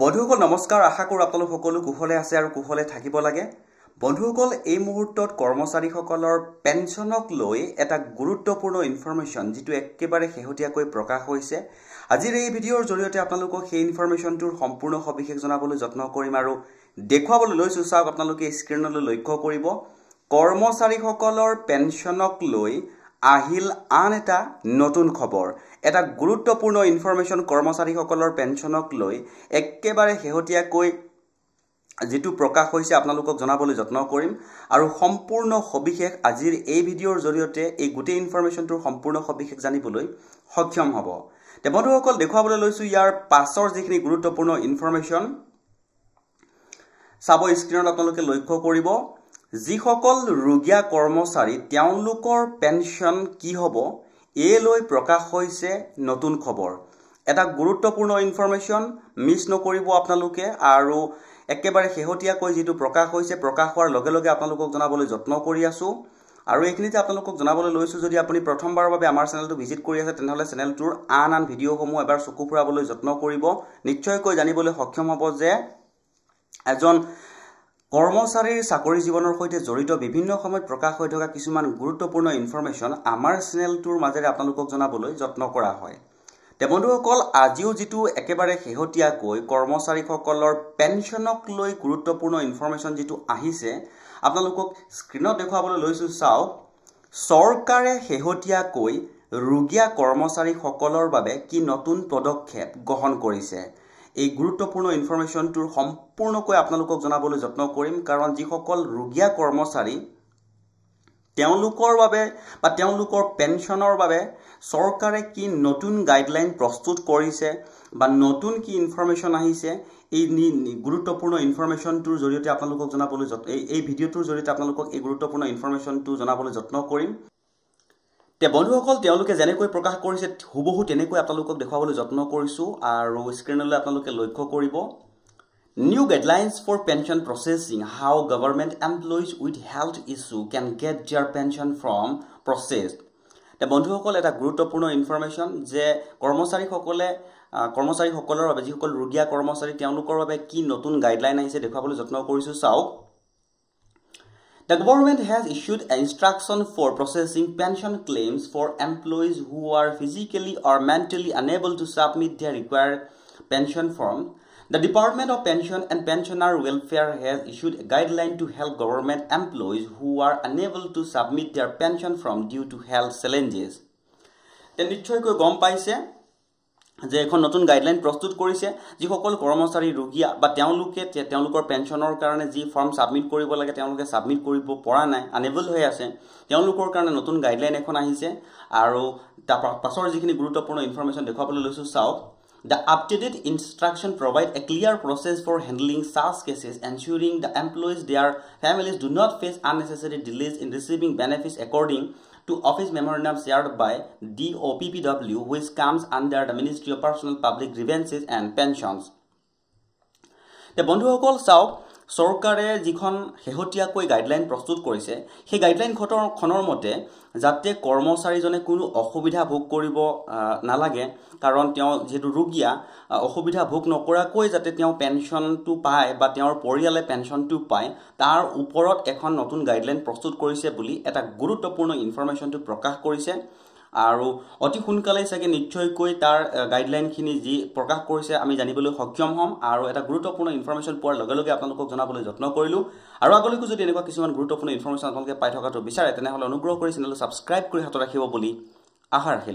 বন্ধুসকল নমস্কাৰ। আশা কৰোঁ আপোনালোক সকলো কুশলে আছে আৰু কুশলে থাকিব লাগে। বন্ধুসকল এই মুহূৰ্তত কৰ্মচাৰীসকলৰ পেঞ্চনক লৈ এটা গুৰুত্বপূৰ্ণ ইনফৰ্মেশ্যন যিটো একেবাৰে শেহতীয়াকৈ প্ৰকাশ হৈছে। আজিৰ এই ভিডিঅ'ৰ জৰিয়তে আপোনালোকক সেই ইনফৰ্মেশ্যনটোৰ সম্পূৰ্ণ সবিশেষ জনাবলৈ যত্ন কৰিম আৰু দেখুৱাবলৈ লৈছোঁ। চাওক আপোনালোকে স্ক্ৰীণলৈ লক্ষ্য কৰিব। কৰ্মচাৰীসকলৰ পেঞ্চনক লৈ আহিল আন এটা নতুন খবৰ। এটা গুৰুত্বপূৰ্ণ ইনফৰ্মেশ্যন কৰ্মচাৰীসকলৰ পেঞ্চনক লৈ একেবাৰে শেহতীয়াকৈ যিটো প্ৰকাশ হৈছে আপোনালোকক জনাবলৈ যত্ন কৰিম। আৰু সম্পূৰ্ণ সবিশেষ আজিৰ এই ভিডিঅ'ৰ জৰিয়তে এই গোটেই ইনফৰ্মেশ্যনটোৰ সম্পূৰ্ণ সবিশেষ জানিবলৈ সক্ষম হ'ব। তে বন্ধুসকল দেখুৱাবলৈ লৈছোঁ ইয়াৰ পাছৰ যিখিনি গুৰুত্বপূৰ্ণ ইনফৰ্মেশ্যন চাব স্ক্ৰীণত আপোনালোকে লক্ষ্য কৰিব। যিসকল ৰোগীয়া কৰ্মচাৰী তেওঁলোকৰ পেঞ্চন কি হ'ব এই লৈ প্ৰকাশ হৈছে নতুন খবৰ। এটা গুৰুত্বপূৰ্ণ ইনফৰ্মেশ্যন মিছ নকৰিব আপোনালোকে আৰু একেবাৰে শেহতীয়াকৈ যিটো প্ৰকাশ হৈছে প্ৰকাশ হোৱাৰ লগে লগে আপোনালোকক জনাবলৈ যত্ন কৰি আছোঁ। আৰু এইখিনিতে আপোনালোকক জনাবলৈ লৈছোঁ যদি আপুনি প্ৰথমবাৰৰ বাবে আমাৰ চেনেলটো ভিজিট কৰি আছে তেনেহ'লে চেনেলটোৰ আন আন ভিডিঅ'সমূহ এবাৰ চকু ফুৰাবলৈ যত্ন কৰিব। নিশ্চয়কৈ জানিবলৈ সক্ষম হ'ব যে এজন কৰ্মচাৰীৰ চাকৰি জীৱনৰ সৈতে জড়িত বিভিন্ন সময়ত প্ৰকাশ হৈ থকা কিছুমান গুৰুত্বপূৰ্ণ ইনফৰ্মেশ্যন আমাৰ চেনেলটোৰ মাজেৰে আপোনালোকক জনাবলৈ যত্ন কৰা হয়। তে বন্ধুসকল আজিও যিটো একেবাৰে শেহতীয়াকৈ কৰ্মচাৰীসকলৰ পেঞ্চনক লৈ গুৰুত্বপূৰ্ণ ইনফৰ্মেশ্যন যিটো আহিছে আপোনালোকক স্ক্ৰীণত দেখুৱাবলৈ লৈছোঁ। চাওক চৰকাৰে শেহতীয়াকৈ ৰোগীয়া কৰ্মচাৰীসকলৰ বাবে কি নতুন পদক্ষেপ গ্ৰহণ কৰিছে? এই গুৰুত্বপূৰ্ণ ইনফৰ্মেশ্যনটোৰ সম্পূৰ্ণকৈ আপোনালোকক জনাবলৈ যত্ন কৰিম কাৰণ যিসকল ৰোগীয়া কৰ্মচাৰী তেওঁলোকৰ বাবে বা তেওঁলোকৰ পেঞ্চনৰ বাবে চৰকাৰে কি নতুন গাইডলাইন প্ৰস্তুত কৰিছে বা নতুন কি ইনফৰ্মেশ্যন আহিছে এই গুৰুত্বপূৰ্ণ ইনফৰ্মেশ্যনটোৰ জৰিয়তে আপোনালোকক জনাবলৈ এই এই ভিডিঅ'টোৰ জৰিয়তে আপোনালোকক এই গুৰুত্বপূৰ্ণ ইনফৰ্মেশ্যনটো জনাবলৈ যত্ন কৰিম। তে বন্ধুসকল তেওঁলোকে যেনেকৈ প্ৰকাশ কৰিছে হুবহু তেনেকৈ আপোনালোকক দেখুৱাবলৈ যত্ন কৰিছোঁ আৰু স্ক্ৰীণলৈ আপোনালোকে লক্ষ্য কৰিব। New guidelines for pension processing how government employees with health issue can get their pension from process তে বন্ধুসকল এটা গুৰুত্বপূৰ্ণ ইনফৰ্মেশ্যন যে কৰ্মচাৰীসকলে কৰ্মচাৰীসকলৰ বাবে যিসকল ৰোগীয়া কৰ্মচাৰী তেওঁলোকৰ বাবে কি নতুন গাইডলাইন আহিছে দেখুৱাবলৈ যত্ন কৰিছোঁ। চাওক। The government has issued an instruction for processing pension claims for employees who are physically or mentally unable to submit their required pension form. The Department of Pension and Pensioner Welfare has issued a guideline to help government employees who are unable to submit their pension form due to health challenges. যে এখন নতুন guideline প্ৰস্তুত কৰিছে যিসকল কৰ্মচাৰী ৰোগীয়া বা তেওঁলোকে তেওঁলোকৰ পেঞ্চনৰ কাৰণে যি ফৰ্ম ছাবমিট কৰিব লাগে তেওঁলোকে ছাবমিট কৰিব পৰা নাই আনেবল হৈ আছে তেওঁলোকৰ কাৰণে নতুন গাইডলাইন এখন আহিছে আৰু তাৰ পাছৰ যিখিনি গুৰুত্বপূৰ্ণ ইনফৰমেশ্যন দেখুৱাবলৈ লৈছোঁ চাওক। The updated instruction provide a clear process for handling search cases ensuring the employees they are families do not face unnecessary delays in receiving benefits according to office memorandum shared by DOPPW, which comes under the Ministry of Personal Public Grievances and Pensions. বন্ধুসকল চাওক চৰকাৰে যিখন শেহতীয়াকৈ guideline প্ৰস্তুত কৰিছে সেই guideline খনৰ মতে যাতে কৰ্মচাৰীজনে কোনো অসুবিধা ভোগ কৰিব নালাগে কাৰণ তেওঁ যিহেতু ৰোগীয়া অসুবিধা ভোগ নকৰাকৈ যাতে তেওঁ পেঞ্চনটো পায় বা তেওঁৰ পৰিয়ালে পেঞ্চনটো পায় তাৰ ওপৰত এখন নতুন গাইডলাইন প্ৰস্তুত কৰিছে বুলি এটা গুৰুত্বপূৰ্ণ ইনফৰ্মেশ্যনটো প্ৰকাশ কৰিছে। আৰু অতি সোনকালেই চাগে নিশ্চয়কৈ তাৰ গাইডলাইনখিনি যি প্ৰকাশ কৰিছে আমি জানিবলৈ সক্ষম হ'ম। আৰু এটা গুৰুত্বপূৰ্ণ ইনফৰ্মেশ্যন পোৱাৰ লগে লগে আপোনালোকক জনাবলৈ যত্ন কৰিলোঁ। আৰু আগলৈকো যদি এনেকুৱা কিছুমান গুৰুত্বপূৰ্ণ ইনফৰ্মেশ্যন আপোনালোকে পাই থকাটো বিচাৰে তেনেহ'লে অনুগ্ৰহ কৰি চেনেলটো ছাবস্ক্ৰাইব কৰি হাতত ৰাখিব বুলি আশা ৰাখিলোঁ।